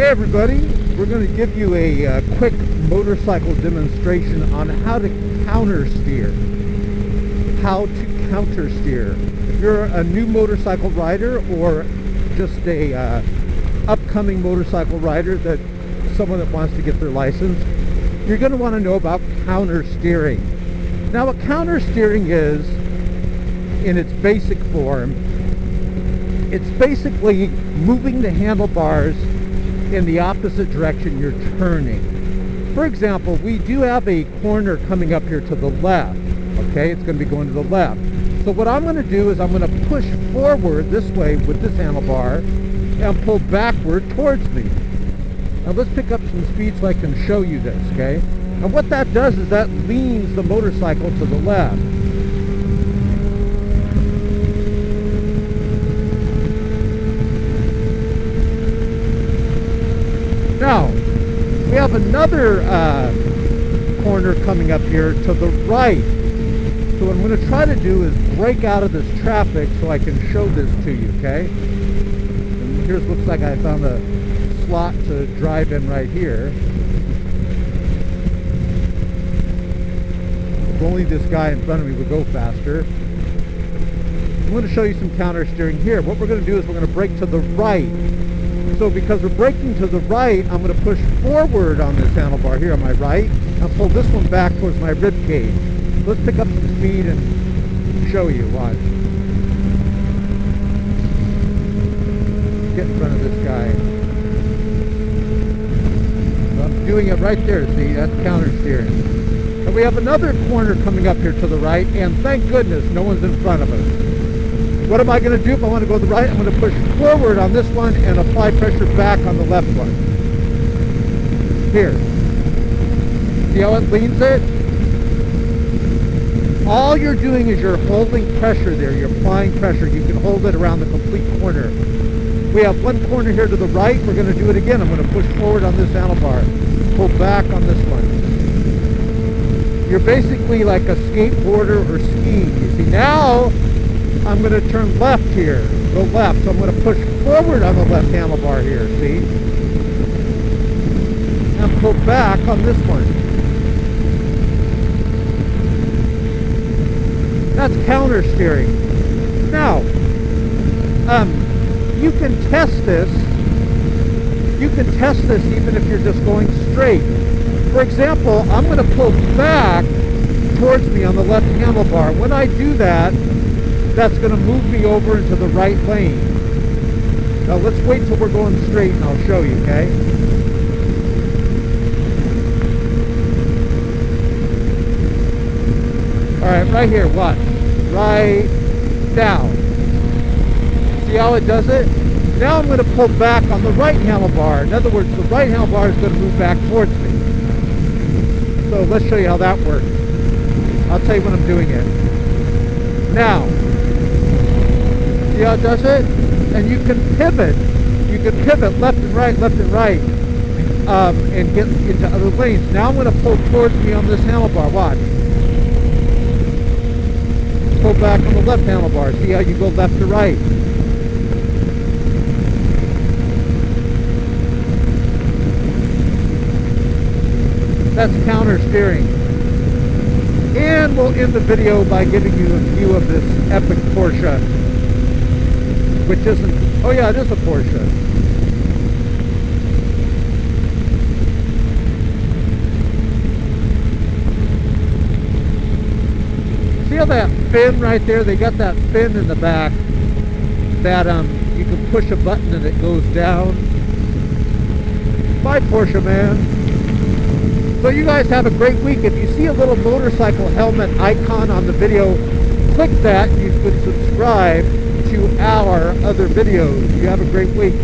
Hey everybody, we're going to give you a uh, quick motorcycle demonstration on how to counter steer. How to counter steer. If you're a new motorcycle rider or just a uh, upcoming motorcycle rider that someone that wants to get their license, you're going to want to know about counter steering. Now what counter steering is in its basic form, it's basically moving the handlebars in the opposite direction you're turning. For example, we do have a corner coming up here to the left. Okay, it's going to be going to the left. So what I'm going to do is I'm going to push forward this way with this handlebar and pull backward towards me. Now let's pick up some speed so I can show you this, okay? And what that does is that leans the motorcycle to the left. Now, we have another uh, corner coming up here to the right. So what I'm going to try to do is break out of this traffic so I can show this to you, okay? And here's looks like I found a slot to drive in right here. If only this guy in front of me would go faster. I'm going to show you some counter steering here. What we're going to do is we're going to break to the right so because we're braking to the right, I'm going to push forward on this handlebar here on my right and pull this one back towards my rib cage. Let's pick up some speed and show you. Watch. Get in front of this guy. I'm doing it right there, see? That's counter steering. And we have another corner coming up here to the right, and thank goodness no one's in front of us. What am I going to do if I want to go to the right? I'm going to push forward on this one and apply pressure back on the left one. Here. See how it leans it? All you're doing is you're holding pressure there. You're applying pressure. You can hold it around the complete corner. We have one corner here to the right. We're going to do it again. I'm going to push forward on this handlebar. Pull back on this one. You're basically like a skateboarder or skiing. You see, now I'm going to turn left here, go left. So I'm going to push forward on the left handlebar here, see? And pull back on this one. That's counter steering. Now, um, you can test this. You can test this even if you're just going straight. For example, I'm going to pull back towards me on the left handlebar. When I do that, that's going to move me over into the right lane. Now let's wait till we're going straight and I'll show you, okay? Alright, right here, watch. Right down. See how it does it? Now I'm going to pull back on the right handlebar. In other words, the right handlebar is going to move back towards me. So let's show you how that works. I'll tell you when I'm doing it. Now, It does it? And you can pivot. You can pivot left and right, left and right, um, and get into other lanes. Now I'm going to pull towards me on this handlebar. Watch. Pull back on the left handlebar. See how you go left to right. That's counter steering. And we'll end the video by giving you a view of this epic Porsche which isn't, oh yeah, it is a Porsche. See how that fin right there, they got that fin in the back that um, you can push a button and it goes down. Bye Porsche man. So you guys have a great week. If you see a little motorcycle helmet icon on the video, click that. You could subscribe to our other videos. You have a great week.